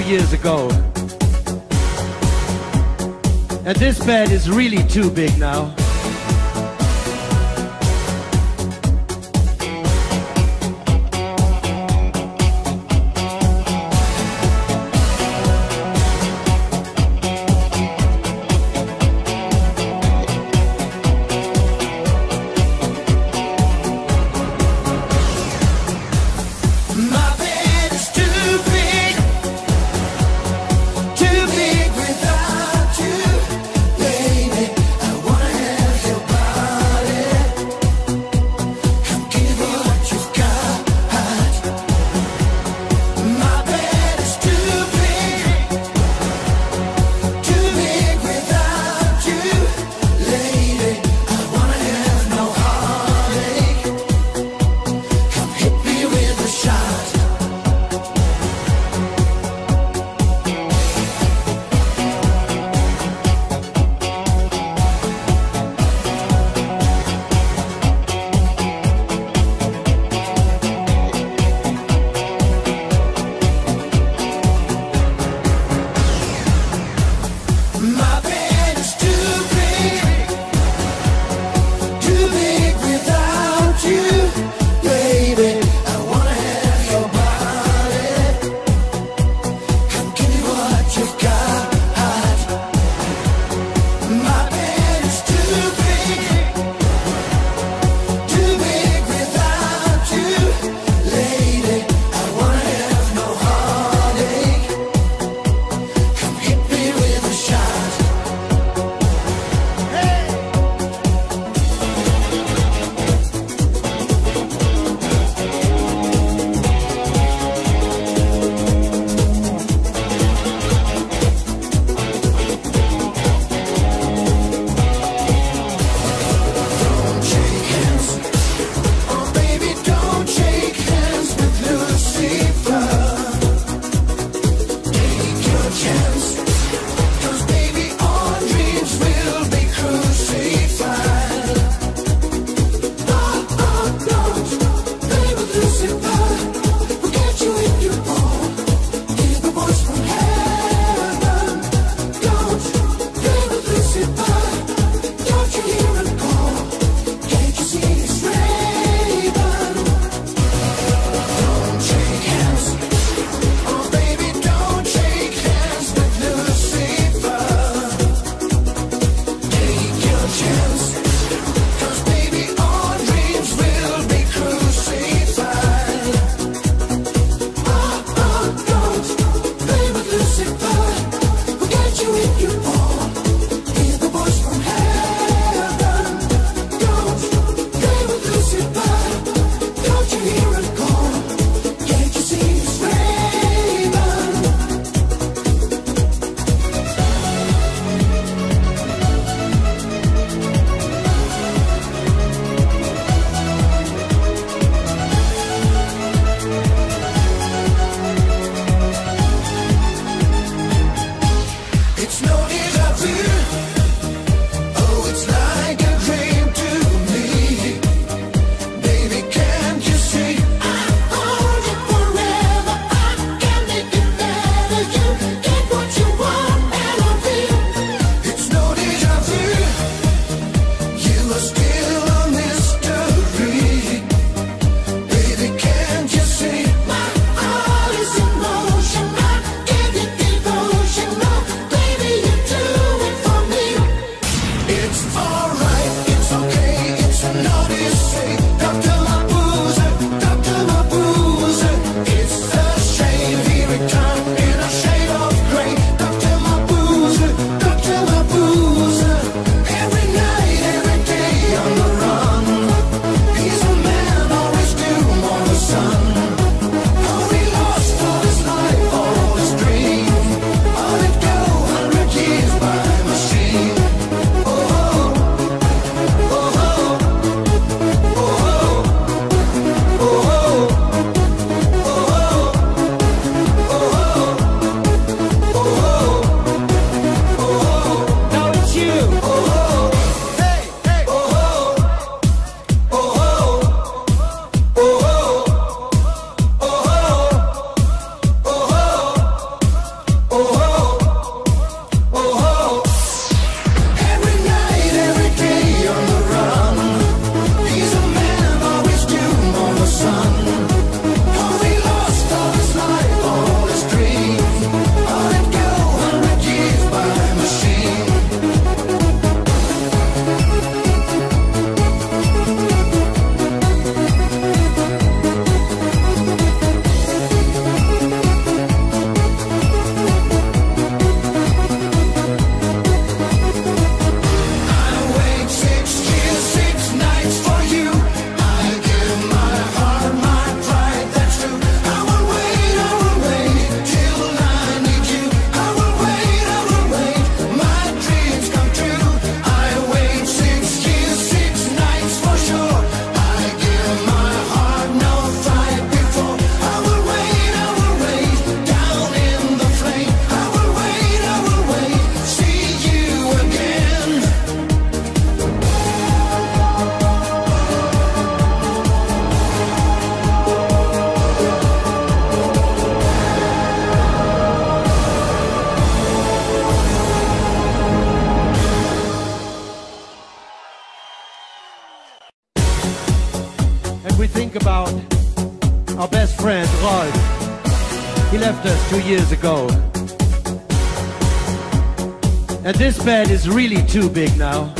two years ago. And this bed is really too big now. Years ago. And this bed is really too big now.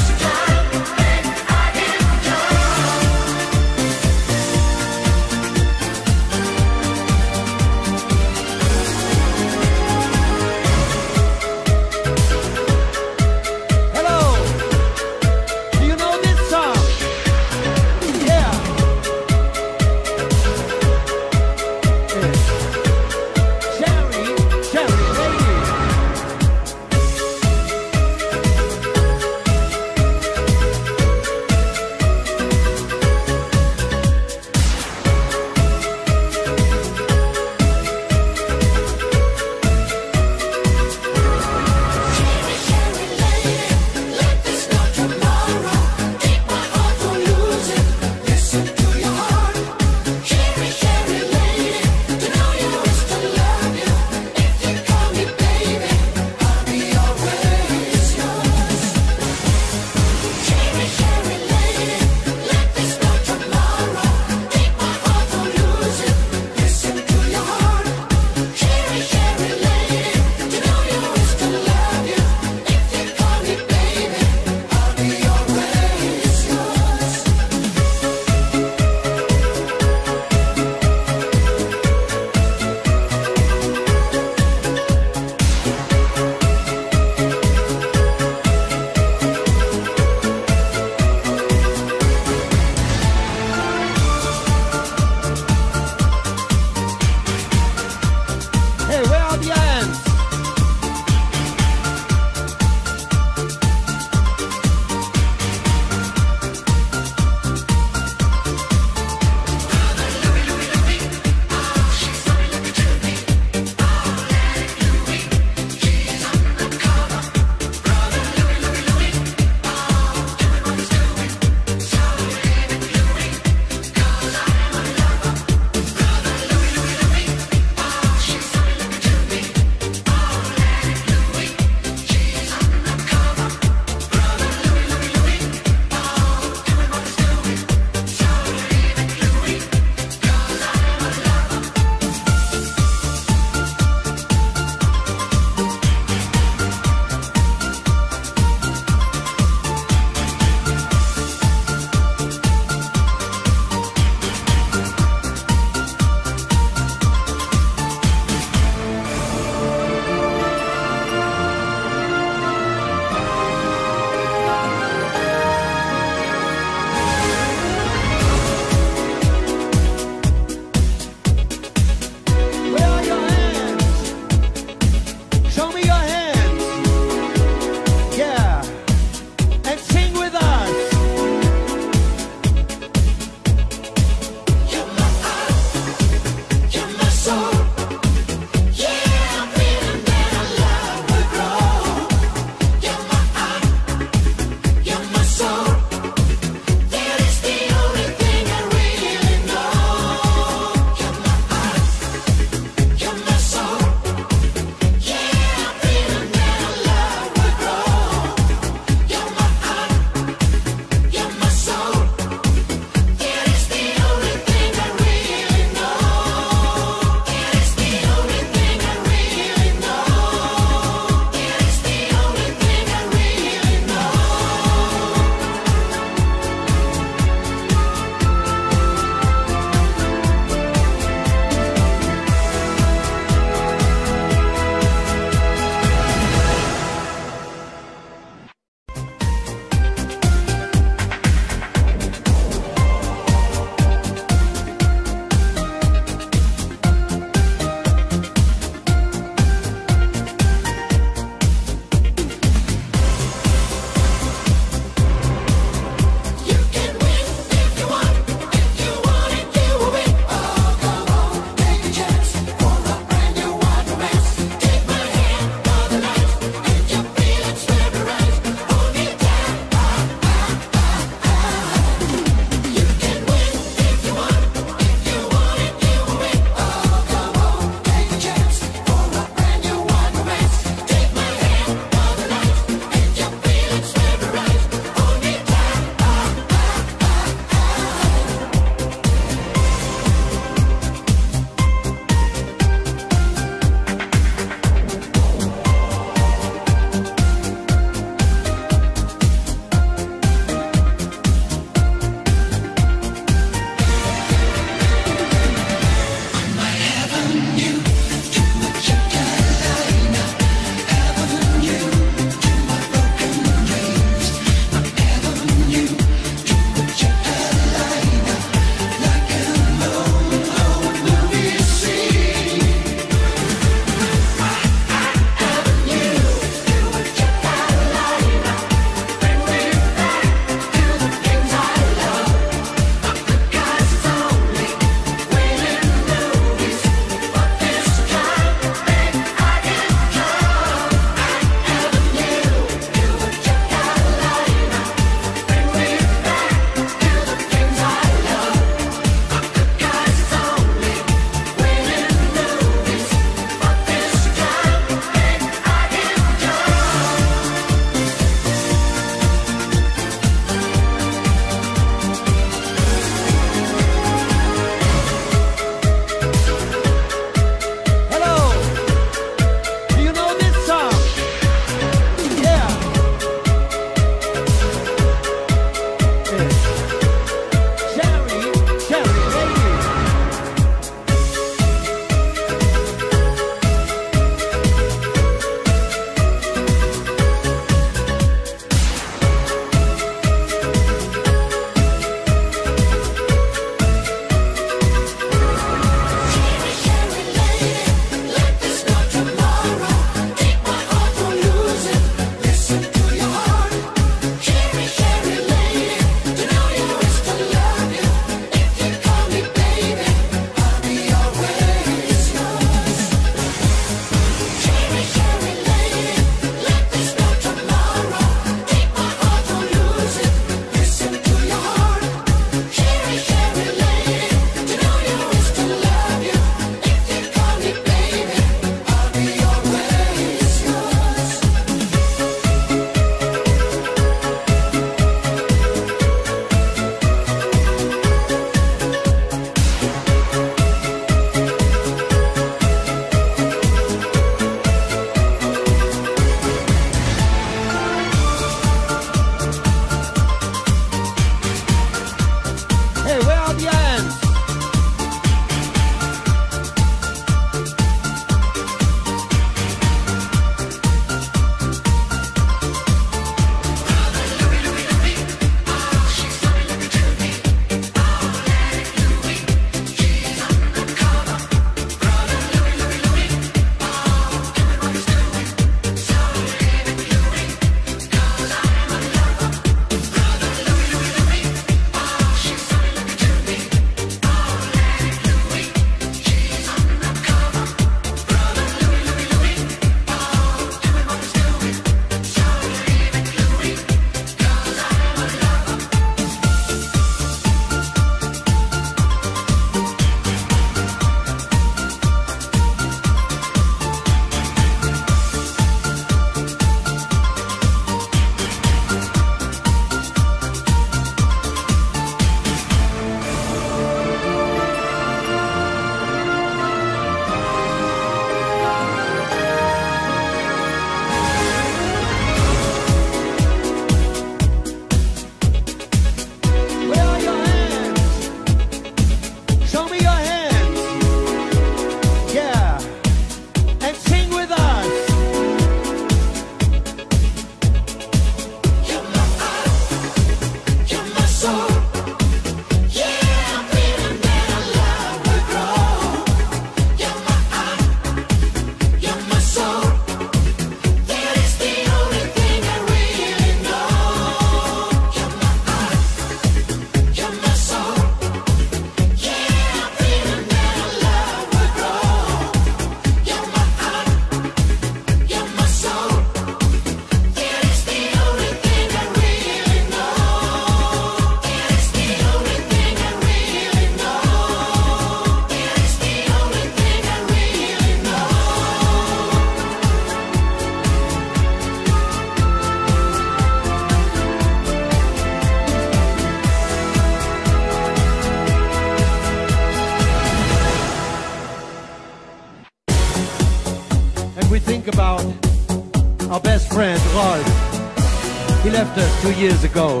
Years ago.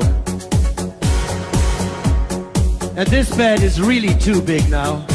And this bed is really too big now.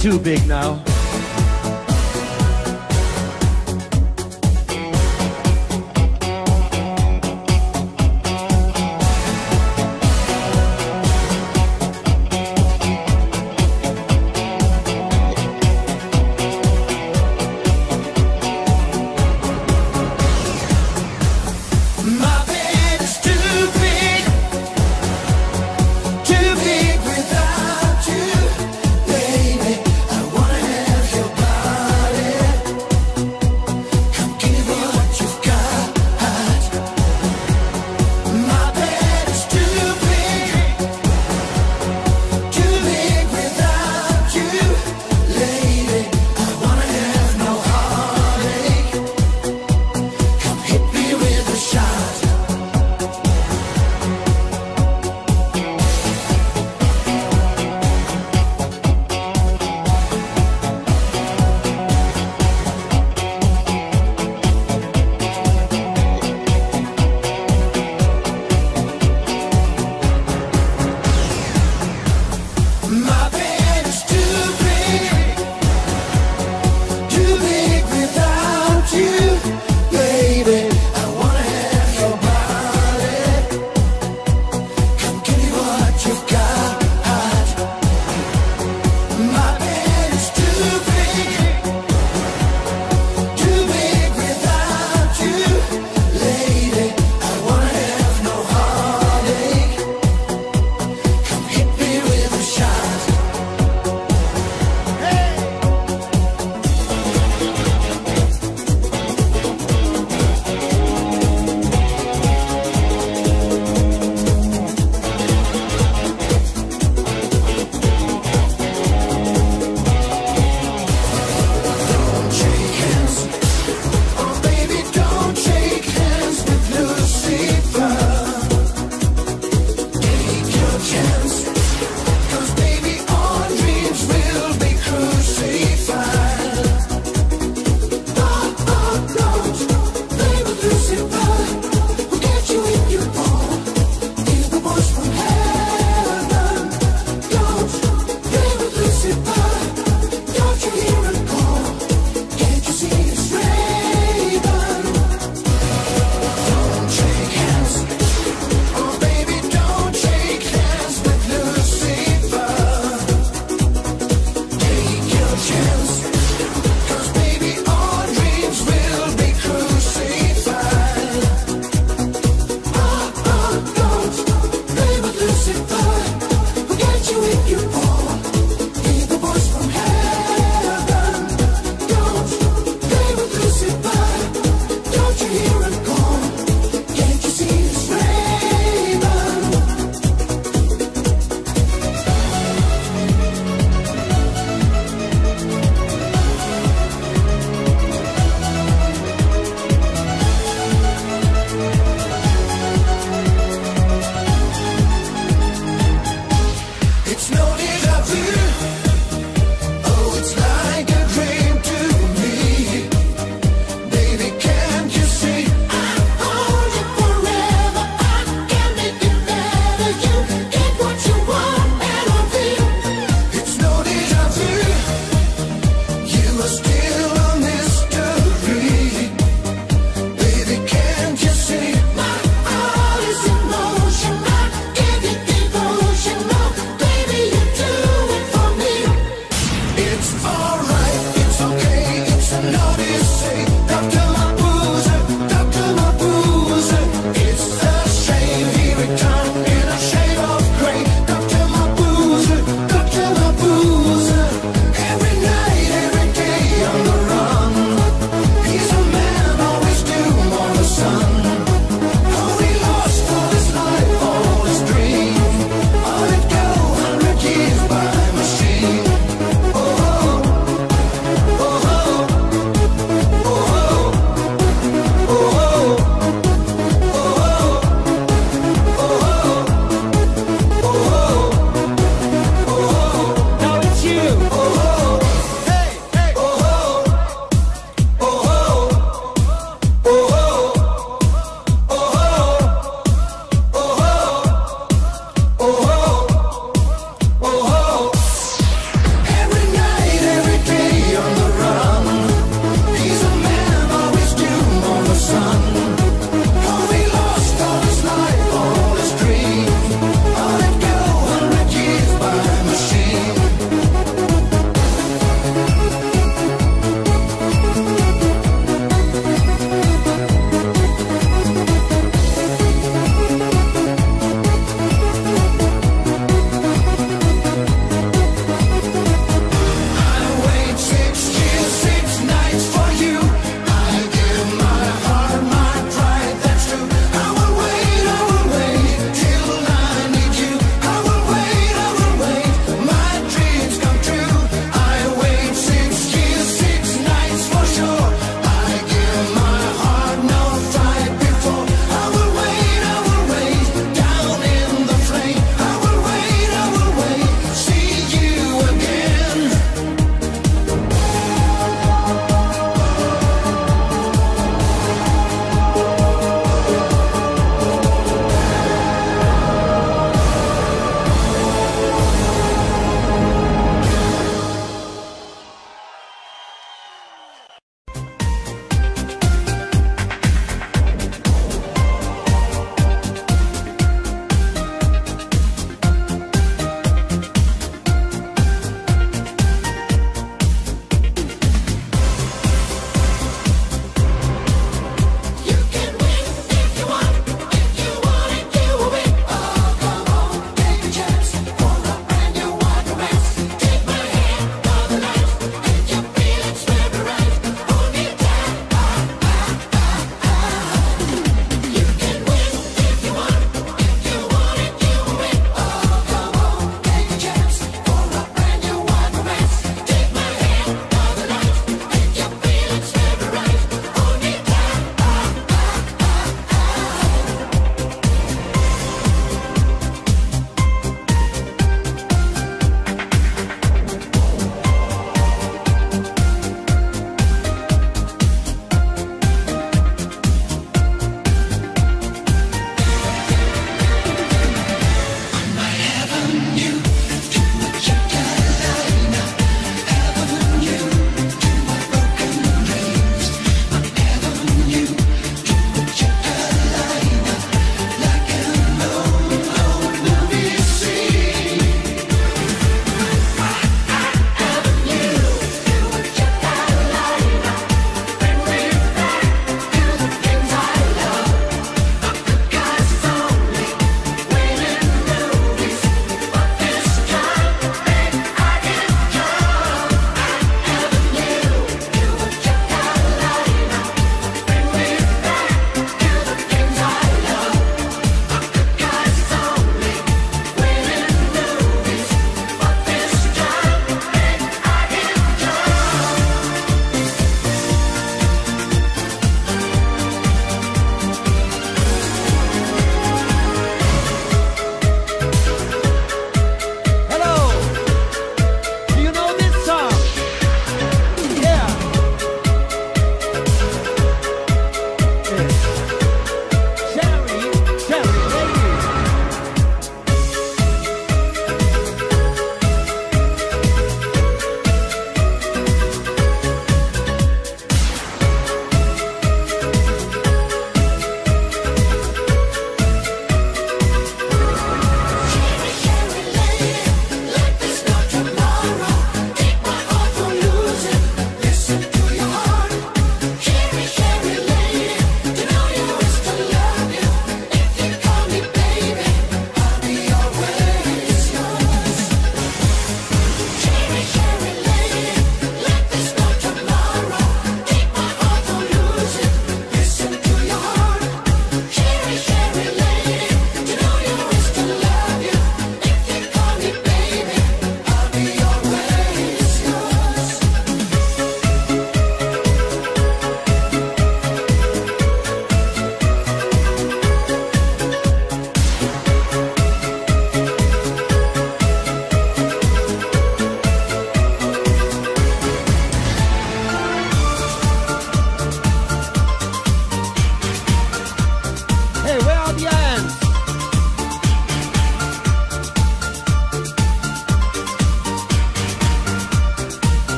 Too big now.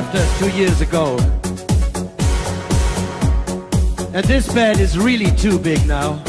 left us two years ago. And this bed is really too big now.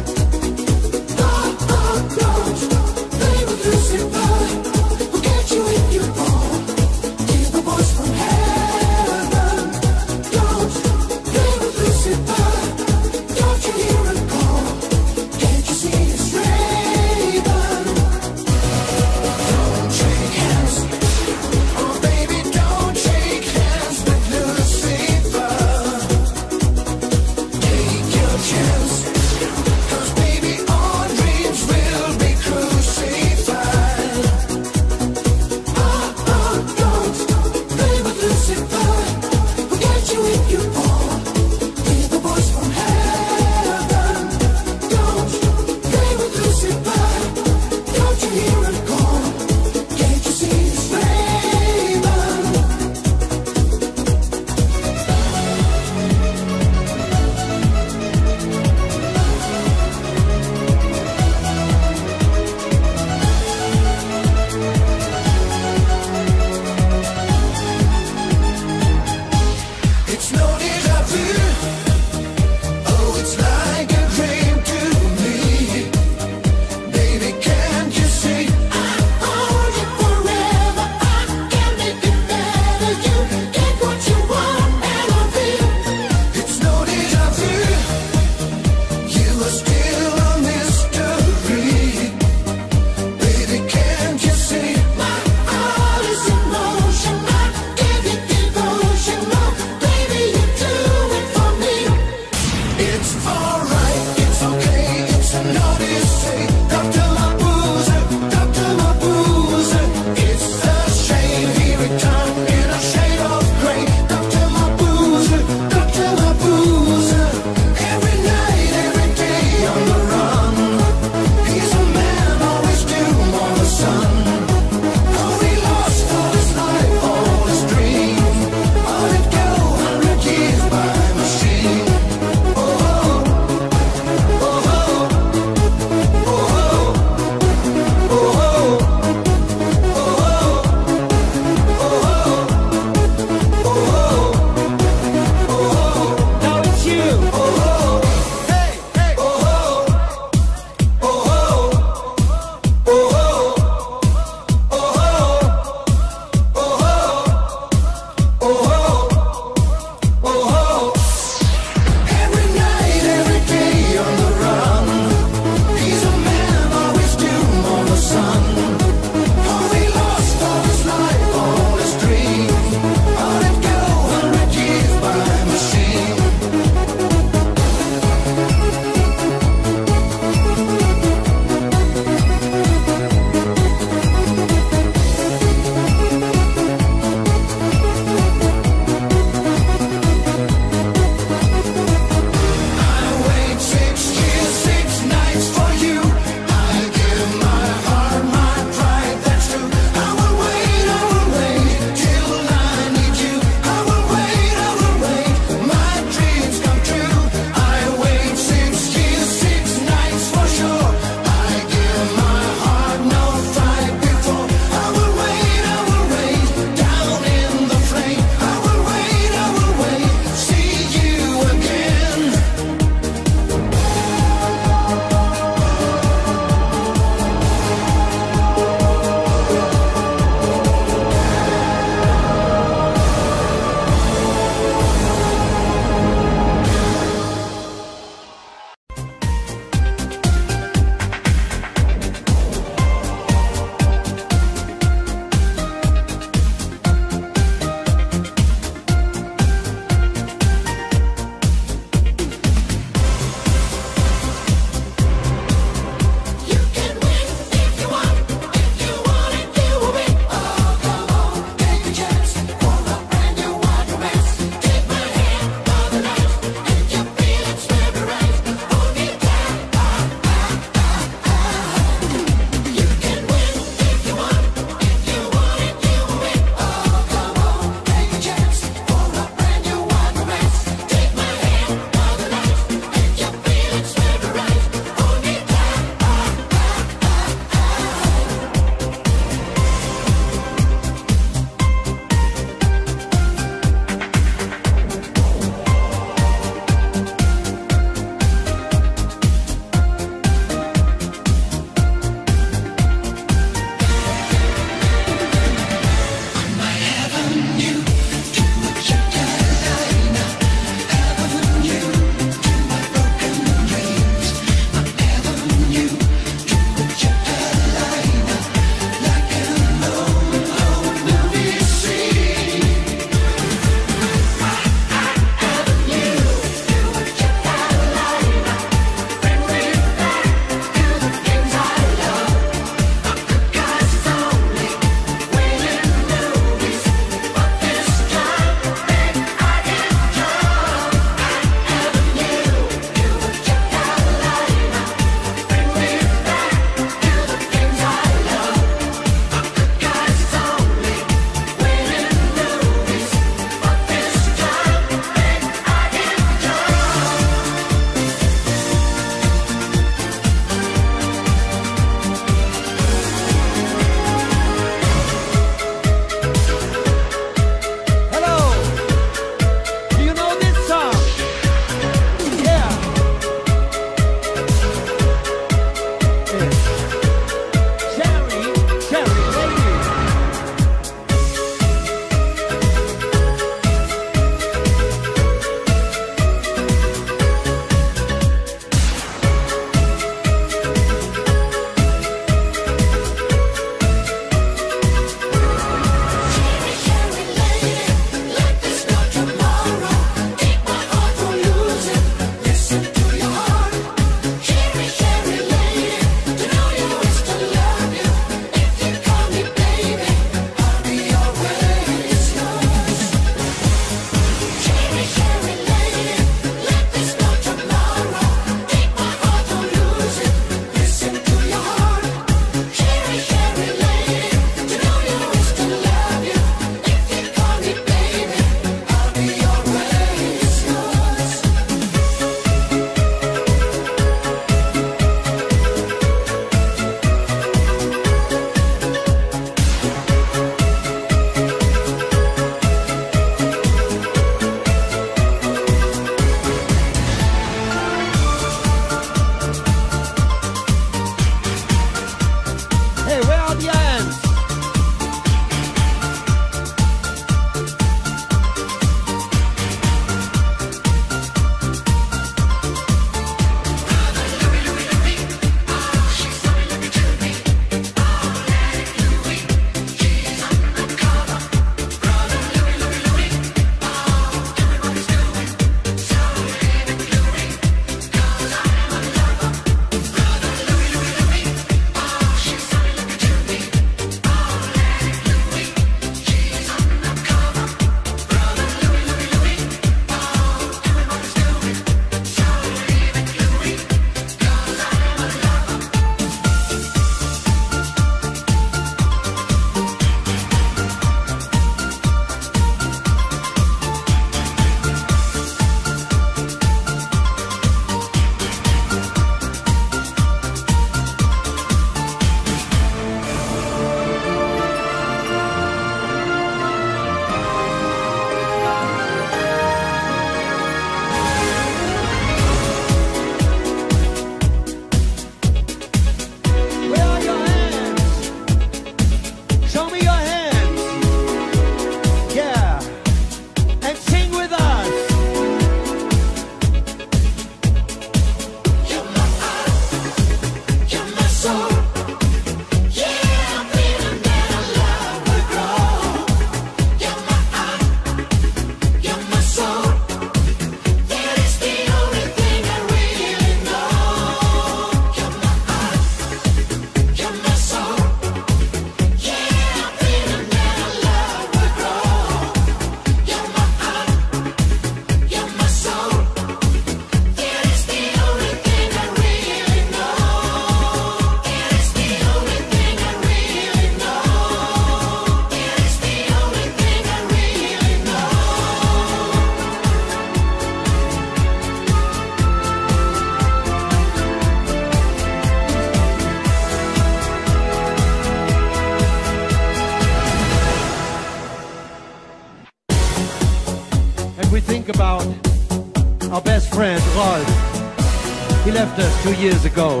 two years ago.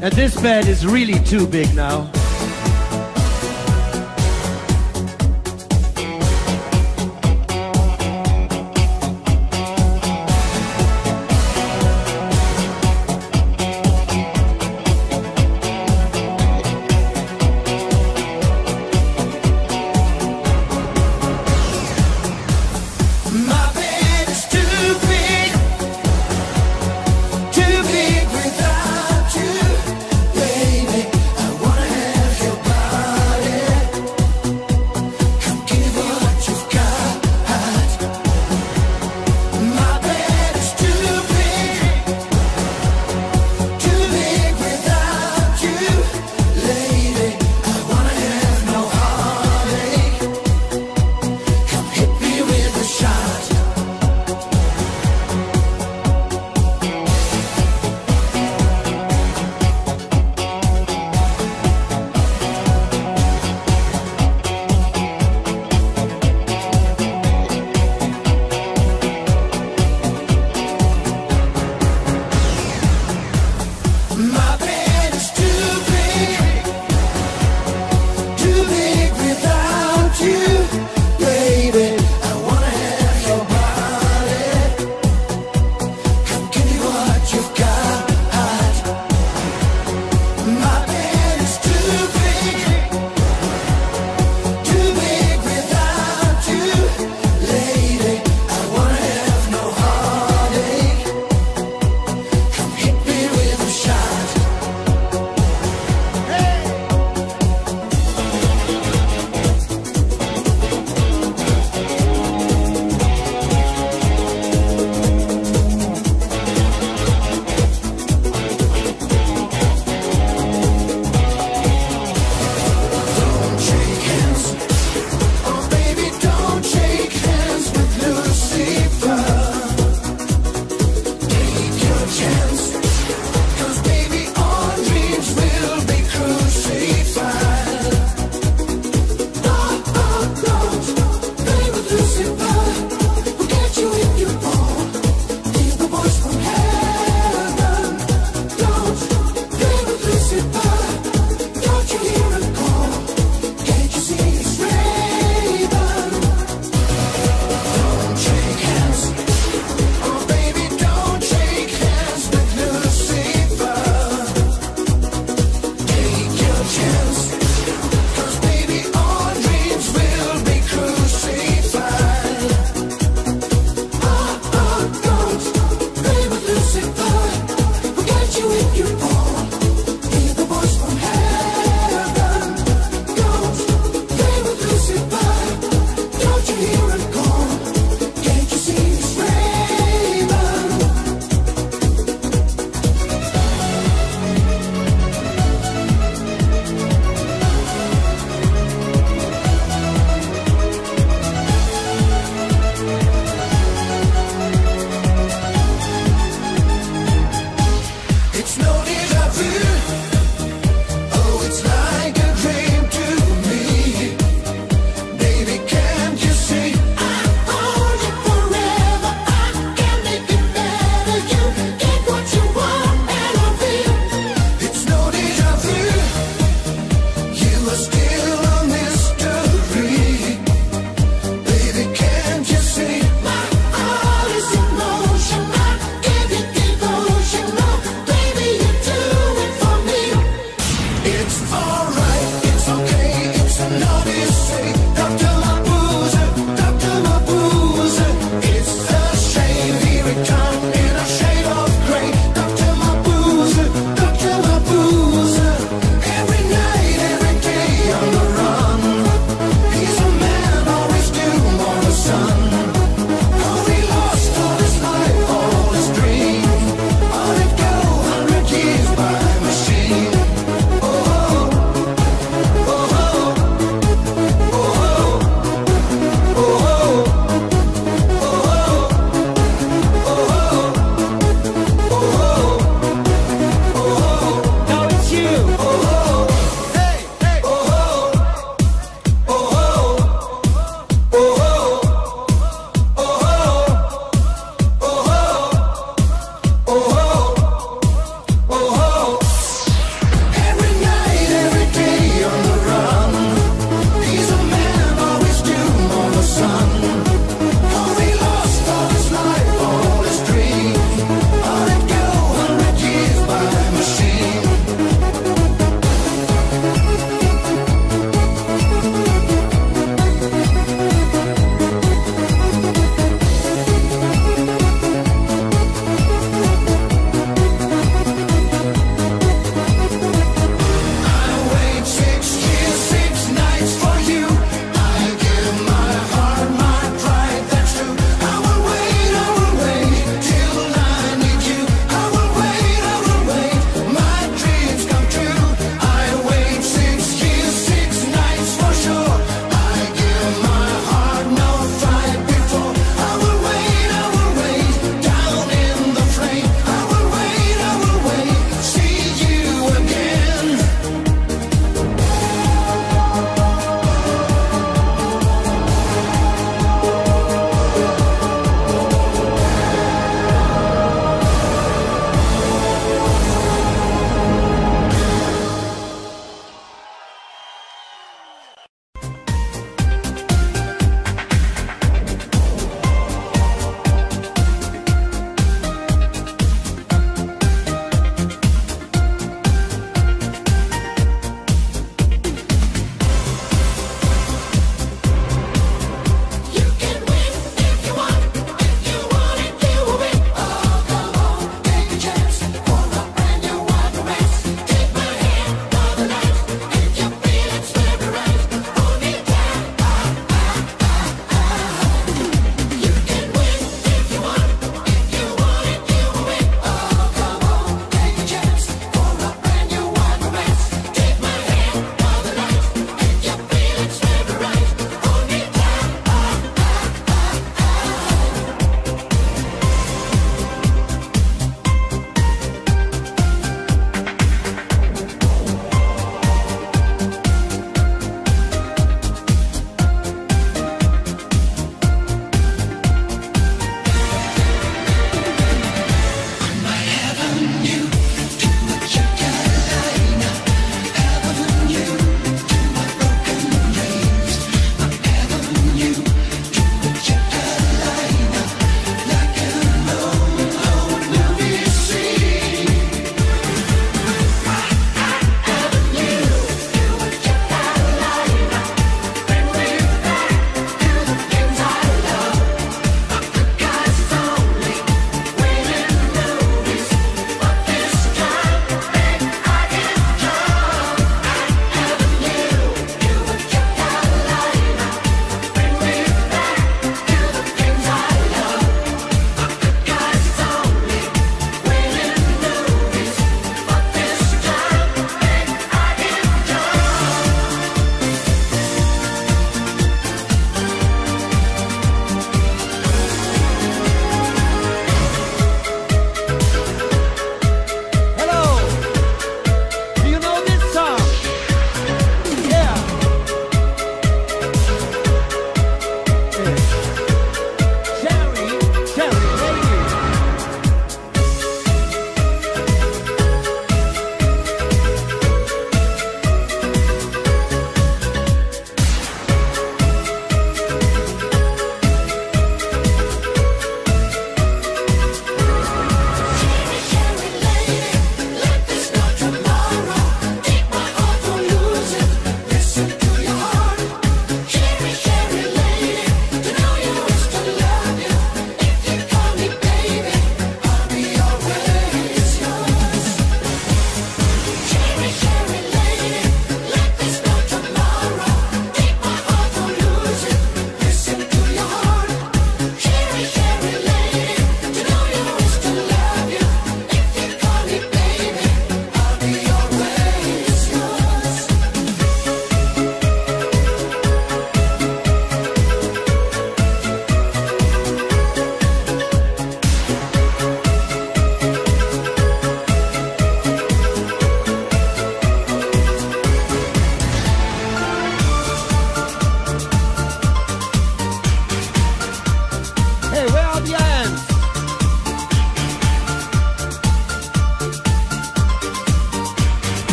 And this bed is really too big now.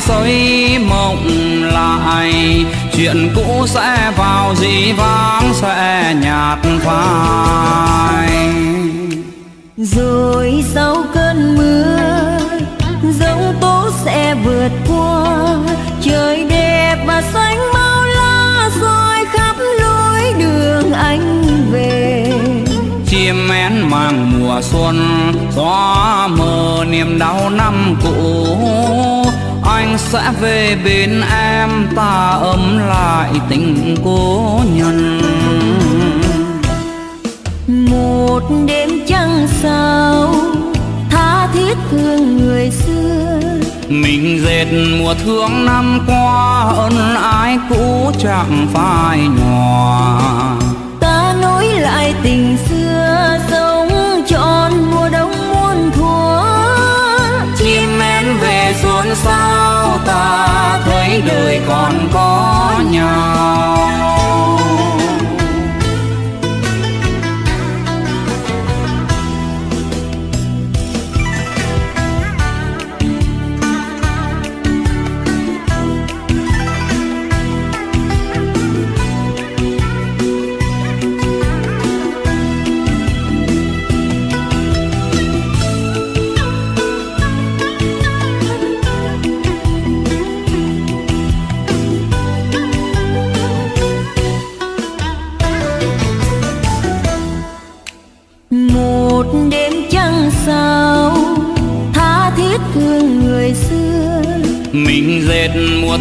Xây mộng lại. Chuyện cũ sẽ vào dĩ vãng sẽ nhạt phai. Rồi sau cơn mưa giông tố sẽ vượt qua. Trời đẹp và xanh bao la soi khắp lối đường anh về. Chim én mang mùa xuân gió mờ niềm đau năm cũ anh sẽ về bên em ta ấm lại tình cố nhân. Một đêm trăng sao tha thiết thương người xưa. Mình dệt mùa thương năm qua ân ái cũ chẳng phai nhòa. Ta nối lại tình xưa sống trọn mùa đông sao ta thấy đời còn có nhau?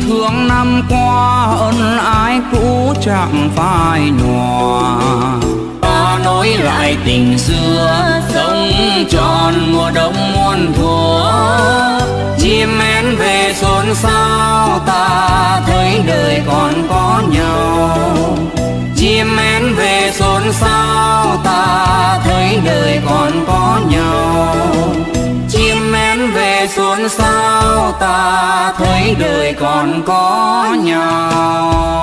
Thương năm qua, ân ái cũ chẳng phai nhòa. Ta nối lại tình xưa, sống tròn mùa đông muôn thuở. Chim én về xuân sao ta thấy đời còn có nhau. Chim én về xuân sao ta thấy đời còn có nhau làm sao ta thấy đời còn có nhau?